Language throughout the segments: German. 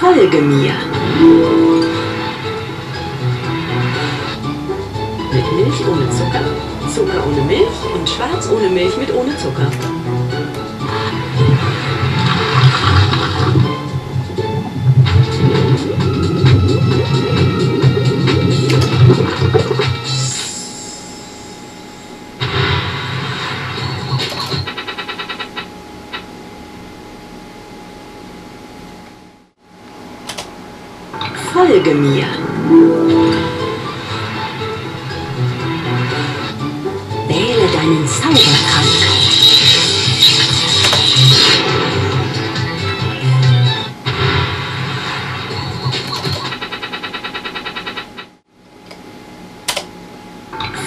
Folge mir. Mit Milch ohne Zucker, Zucker ohne Milch und Schwarz ohne Milch mit ohne Zucker. Folge mir. Wähle deinen Zaubertrank.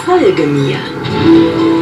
Folge mir.